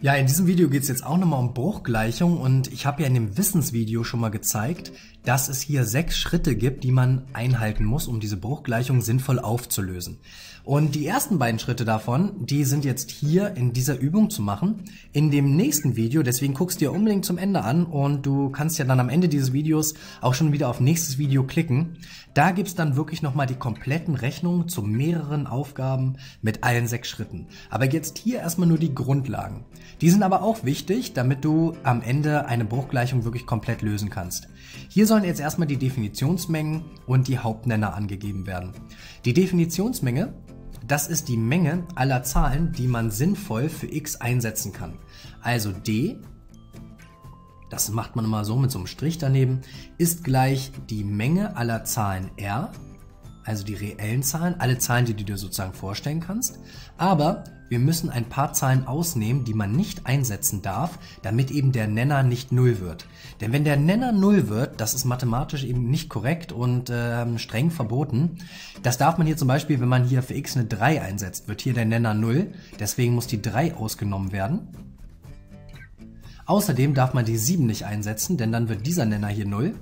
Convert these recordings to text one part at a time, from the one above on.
Ja, in diesem Video geht es jetzt auch nochmal um Bruchgleichung und ich habe ja in dem Wissensvideo schon mal gezeigt, dass es hier sechs Schritte gibt, die man einhalten muss, um diese Bruchgleichung sinnvoll aufzulösen. Und die ersten beiden Schritte davon, die sind jetzt hier in dieser Übung zu machen. In dem nächsten Video, deswegen guckst du dir unbedingt zum Ende an und du kannst ja dann am Ende dieses Videos auch schon wieder auf nächstes Video klicken. Da gibt's dann wirklich nochmal die kompletten Rechnungen zu mehreren Aufgaben mit allen sechs Schritten. Aber jetzt hier erstmal nur die Grundlagen. Die sind aber auch wichtig, damit du am Ende eine Bruchgleichung wirklich komplett lösen kannst. Hier sollen jetzt erstmal die Definitionsmengen und die Hauptnenner angegeben werden. Die Definitionsmenge das ist die Menge aller Zahlen, die man sinnvoll für x einsetzen kann. Also d, das macht man immer so mit so einem Strich daneben, ist gleich die Menge aller Zahlen r, also die reellen Zahlen, alle Zahlen, die du dir sozusagen vorstellen kannst. Aber wir müssen ein paar Zahlen ausnehmen, die man nicht einsetzen darf, damit eben der Nenner nicht null wird. Denn wenn der Nenner null wird, das ist mathematisch eben nicht korrekt und äh, streng verboten. Das darf man hier zum Beispiel, wenn man hier für x eine 3 einsetzt, wird hier der Nenner null. Deswegen muss die 3 ausgenommen werden. Außerdem darf man die 7 nicht einsetzen, denn dann wird dieser Nenner hier 0.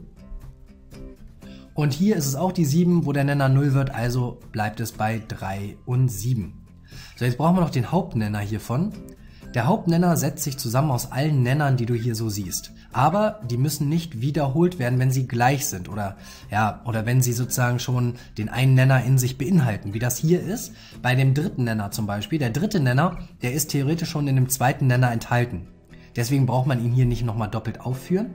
Und hier ist es auch die 7, wo der Nenner 0 wird, also bleibt es bei 3 und 7. So, jetzt brauchen wir noch den Hauptnenner hiervon. Der Hauptnenner setzt sich zusammen aus allen Nennern, die du hier so siehst. Aber die müssen nicht wiederholt werden, wenn sie gleich sind oder, ja, oder wenn sie sozusagen schon den einen Nenner in sich beinhalten, wie das hier ist. Bei dem dritten Nenner zum Beispiel. Der dritte Nenner, der ist theoretisch schon in dem zweiten Nenner enthalten. Deswegen braucht man ihn hier nicht nochmal doppelt aufführen.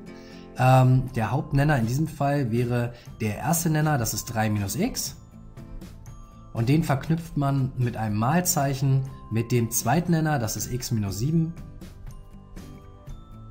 Ähm, der Hauptnenner in diesem Fall wäre der erste Nenner, das ist 3 minus x. Und den verknüpft man mit einem Malzeichen mit dem Zweitnenner, das ist x minus 7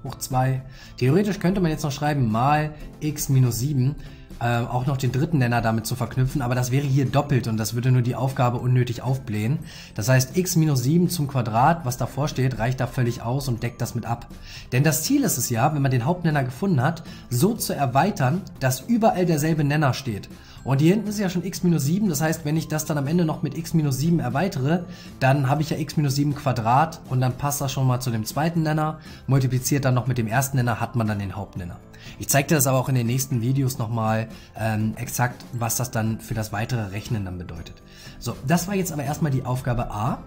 hoch 2. Theoretisch könnte man jetzt noch schreiben mal x minus 7, äh, auch noch den dritten Nenner damit zu verknüpfen, aber das wäre hier doppelt und das würde nur die Aufgabe unnötig aufblähen. Das heißt, x minus 7 zum Quadrat, was davor steht, reicht da völlig aus und deckt das mit ab. Denn das Ziel ist es ja, wenn man den Hauptnenner gefunden hat, so zu erweitern, dass überall derselbe Nenner steht. Und hier hinten ist ja schon x minus 7, das heißt, wenn ich das dann am Ende noch mit x minus 7 erweitere, dann habe ich ja x minus 7 Quadrat und dann passt das schon mal zu dem zweiten Nenner. Multipliziert dann noch mit dem ersten Nenner, hat man dann den Hauptnenner. Ich zeige dir das aber auch in den nächsten Videos nochmal ähm, exakt, was das dann für das weitere Rechnen dann bedeutet. So, das war jetzt aber erstmal die Aufgabe A.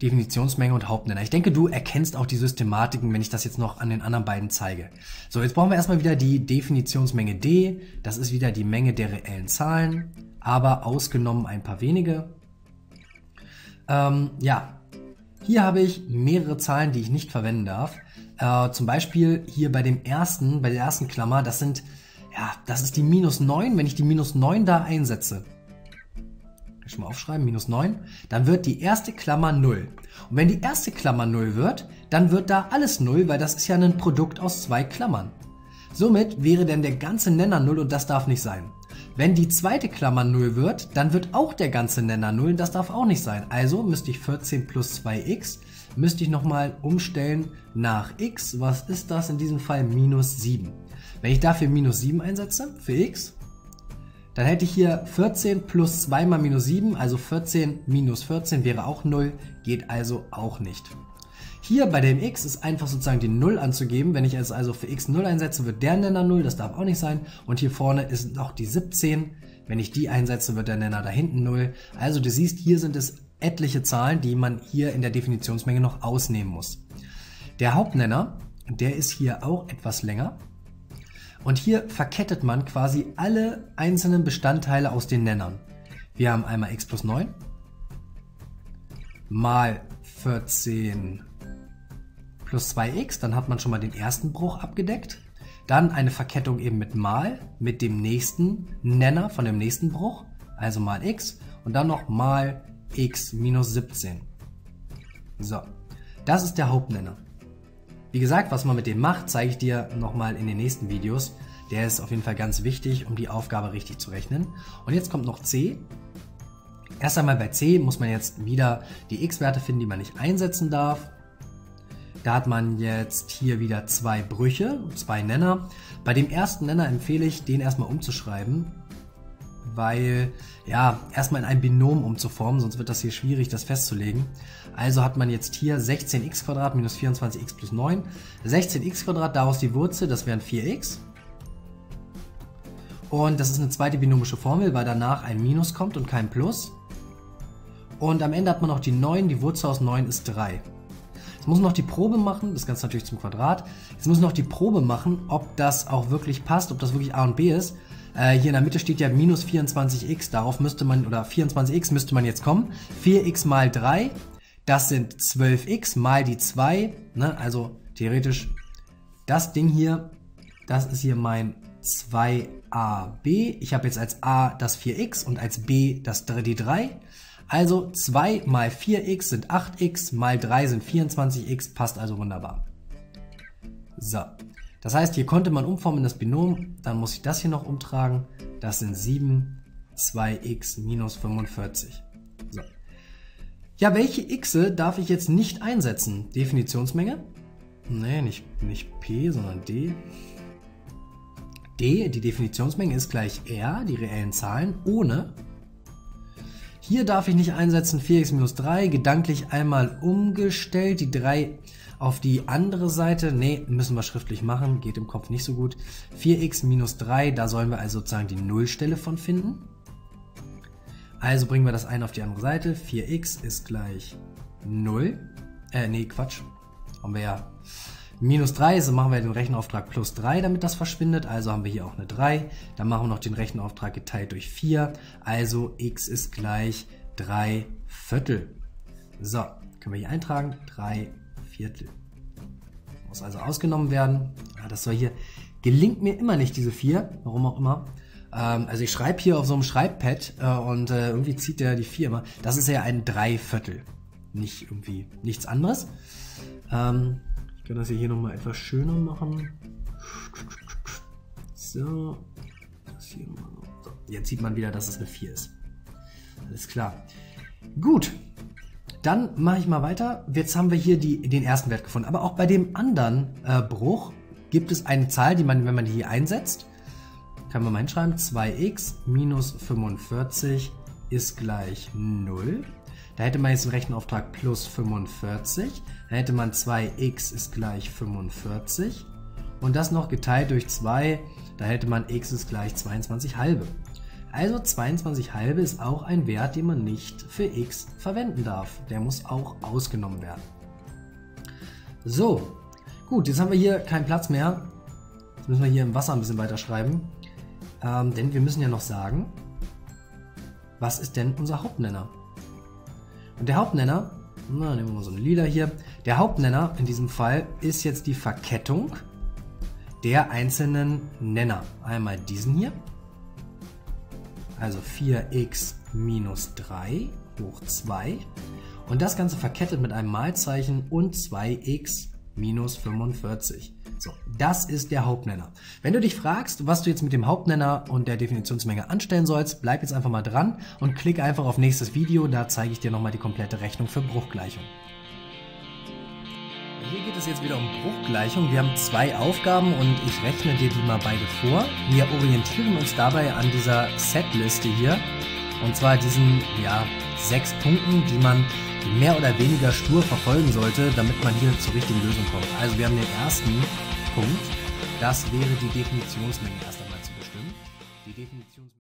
Definitionsmenge und Hauptnenner. Ich denke, du erkennst auch die Systematiken, wenn ich das jetzt noch an den anderen beiden zeige. So, jetzt brauchen wir erstmal wieder die Definitionsmenge D. Das ist wieder die Menge der reellen Zahlen, aber ausgenommen ein paar wenige. Ähm, ja, hier habe ich mehrere Zahlen, die ich nicht verwenden darf. Äh, zum Beispiel hier bei dem ersten, bei der ersten Klammer, das sind, ja, das ist die minus 9. Wenn ich die minus 9 da einsetze, schon mal aufschreiben, minus 9, dann wird die erste Klammer 0. Und wenn die erste Klammer 0 wird, dann wird da alles 0, weil das ist ja ein Produkt aus zwei Klammern. Somit wäre denn der ganze Nenner 0 und das darf nicht sein. Wenn die zweite Klammer 0 wird, dann wird auch der ganze Nenner 0 und das darf auch nicht sein. Also müsste ich 14 plus 2x, müsste ich nochmal umstellen nach x. Was ist das in diesem Fall? Minus 7. Wenn ich dafür minus 7 einsetze, für x, dann hätte ich hier 14 plus 2 mal minus 7, also 14 minus 14 wäre auch 0, geht also auch nicht. Hier bei dem x ist einfach sozusagen die 0 anzugeben. Wenn ich es also für x 0 einsetze, wird der Nenner 0, das darf auch nicht sein. Und hier vorne ist noch die 17. Wenn ich die einsetze, wird der Nenner da hinten 0. Also du siehst, hier sind es etliche Zahlen, die man hier in der Definitionsmenge noch ausnehmen muss. Der Hauptnenner, der ist hier auch etwas länger. Und hier verkettet man quasi alle einzelnen Bestandteile aus den Nennern. Wir haben einmal x plus 9 mal 14 plus 2x, dann hat man schon mal den ersten Bruch abgedeckt. Dann eine Verkettung eben mit mal, mit dem nächsten Nenner von dem nächsten Bruch, also mal x und dann noch mal x minus 17. So, das ist der Hauptnenner. Wie gesagt, was man mit dem macht, zeige ich dir nochmal in den nächsten Videos. Der ist auf jeden Fall ganz wichtig, um die Aufgabe richtig zu rechnen. Und jetzt kommt noch C. Erst einmal bei C muss man jetzt wieder die x-Werte finden, die man nicht einsetzen darf. Da hat man jetzt hier wieder zwei Brüche, zwei Nenner. Bei dem ersten Nenner empfehle ich, den erstmal umzuschreiben, weil, ja, erstmal in ein Binom umzuformen, sonst wird das hier schwierig, das festzulegen. Also hat man jetzt hier 16x minus 24x plus 9. 16x daraus die Wurzel, das wären 4x. Und das ist eine zweite binomische Formel, weil danach ein Minus kommt und kein Plus. Und am Ende hat man noch die 9, die Wurzel aus 9 ist 3. Muss noch die Probe machen, das Ganze natürlich zum Quadrat. Jetzt muss noch die Probe machen, ob das auch wirklich passt, ob das wirklich A und B ist. Äh, hier in der Mitte steht ja minus 24x, darauf müsste man, oder 24x müsste man jetzt kommen. 4x mal 3, das sind 12x mal die 2, ne? also theoretisch das Ding hier, das ist hier mein 2ab. Ich habe jetzt als a das 4x und als b das die 3. Also 2 mal 4x sind 8x, mal 3 sind 24x, passt also wunderbar. So, das heißt, hier konnte man umformen in das Binom, dann muss ich das hier noch umtragen. Das sind 7, 2x minus 45. So. Ja, welche x darf ich jetzt nicht einsetzen? Definitionsmenge? Nee, nicht, nicht p, sondern d. d, die Definitionsmenge ist gleich r, die reellen Zahlen, ohne hier darf ich nicht einsetzen 4x minus 3, gedanklich einmal umgestellt, die 3 auf die andere Seite. Ne, müssen wir schriftlich machen, geht im Kopf nicht so gut. 4x minus 3, da sollen wir also sozusagen die Nullstelle von finden. Also bringen wir das ein auf die andere Seite. 4x ist gleich 0. Äh, nee, Quatsch. Haben wir ja minus 3, so machen wir den Rechenauftrag plus 3, damit das verschwindet. Also haben wir hier auch eine 3. Dann machen wir noch den Rechenauftrag geteilt durch 4. Also x ist gleich 3 Viertel. So, können wir hier eintragen. 3 Viertel. Muss also ausgenommen werden. Ja, das soll hier, gelingt mir immer nicht diese 4, warum auch immer. Ähm, also ich schreibe hier auf so einem Schreibpad äh, und äh, irgendwie zieht der die 4 immer. Das ist ja ein Dreiviertel. Nicht irgendwie nichts anderes. Kann das hier nochmal etwas schöner machen. So. so. Jetzt sieht man wieder, dass es eine 4 ist. Alles klar. Gut. Dann mache ich mal weiter. Jetzt haben wir hier die, den ersten Wert gefunden. Aber auch bei dem anderen äh, Bruch gibt es eine Zahl, die man, wenn man die hier einsetzt, kann man mal hinschreiben, 2x minus 45 ist gleich 0. Da hätte man jetzt einen Rechenauftrag plus 45. Da hätte man 2x ist gleich 45. Und das noch geteilt durch 2, da hätte man x ist gleich 22 halbe. Also 22 halbe ist auch ein Wert, den man nicht für x verwenden darf. Der muss auch ausgenommen werden. So, gut, jetzt haben wir hier keinen Platz mehr. Jetzt müssen wir hier im Wasser ein bisschen weiter schreiben. Ähm, denn wir müssen ja noch sagen, was ist denn unser Hauptnenner? Und der Hauptnenner, na, nehmen wir mal so eine lila hier, der Hauptnenner in diesem Fall ist jetzt die Verkettung der einzelnen Nenner. Einmal diesen hier, also 4x minus 3 hoch 2 und das Ganze verkettet mit einem Malzeichen und 2x minus 45. So, das ist der Hauptnenner. Wenn du dich fragst, was du jetzt mit dem Hauptnenner und der Definitionsmenge anstellen sollst, bleib jetzt einfach mal dran und klick einfach auf nächstes Video, da zeige ich dir nochmal die komplette Rechnung für Bruchgleichung. Hier geht es jetzt wieder um Bruchgleichung. Wir haben zwei Aufgaben und ich rechne dir die mal beide vor. Wir orientieren uns dabei an dieser Setliste hier. Und zwar diesen, ja, sechs Punkten, die man mehr oder weniger stur verfolgen sollte, damit man hier zur richtigen Lösung kommt. Also wir haben den ersten Punkt, das wäre die Definitionsmenge erst einmal zu bestimmen. Die Definitions